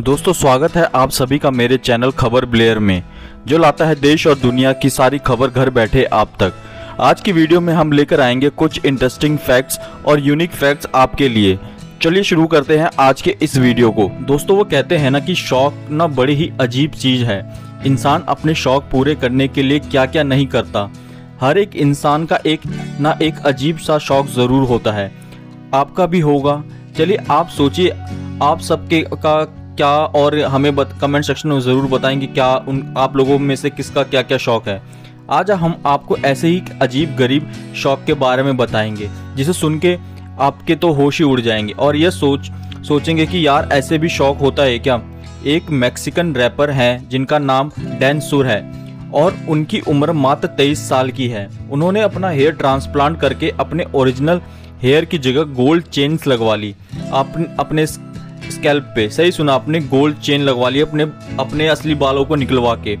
दोस्तों, स्वागत है आप सभी का मेरे चैनल खबर ब्लेयर में, जो लाता है देश और दुनिया की सारी खबर घर बैठे आप तक। आज की वीडियो में हम लेकर आएँगे कुछ इंटरेस्टिंग फैक्ट्स और यूनिक फैक्ट्स आपके लिए। चलिए शुरू करते हैं आज के इस वीडियो को। दोस्तों, वो कहते हैं ना कि शौक ना बड़ी ही अजीब चीज़ है। इंसान अपने शौक पूरे करने के लिए क्या क्या नहीं करता। हर एक इंसान का एक ना एक अजीब सा शौक ज़रूर होता है। आपका भी होगा। चलिए आप सोचिए, आप सबके का क्या और हमें बत, कमेंट सेक्शन में ज़रूर बताएँगे क्या उन आप लोगों में से किसका क्या क्या शौक है। आज हम आपको ऐसे ही अजीब गरीब शौक के बारे में बताएँगे जिसे सुन के आपके तो होश ही उड़ जाएँगे। और यह सोच सोचेंगे कि यार ऐसे भी शौक होता है क्या? एक मैक्सिकन रैपर हैं जिनका नाम डैन सुर है और उनकी उम्र मात्र तेईस साल की है। उन्होंने अपना हेयर ट्रांसप्लांट करके अपने ओरिजिनल हेयर की जगह गोल्ड चेन्स लगवा ली। अपने अपने स्कैल्प पे। सही सुना अपने गोल्ड चेन लगवा ली, अपने अपने असली बालों को निकलवा के।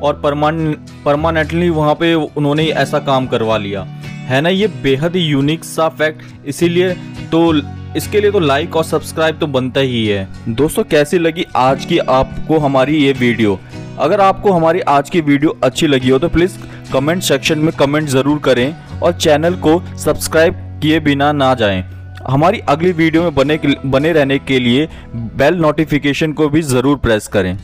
और परमान परमानेंटली वहाँ पे उन्होंने ऐसा काम करवा लिया। है ना, ये बेहद ही यूनिक सा फैक्ट इसीलिए तो इसके लिए तो लाइक और सब्सक्राइब तो बनता ही है। दोस्तों, कैसी लगी आज की आपको हमारी ये वीडियो अगर आपको हमारी आज की वीडियो अच्छी लगी हो तो प्लीज़ कमेंट सेक्शन में कमेंट ज़रूर करें और चैनल को सब्सक्राइब किए बिना ना जाएँ। हमारी अगली वीडियो में बने बने रहने के लिए बेल नोटिफिकेशन को भी ज़रूर प्रेस करें।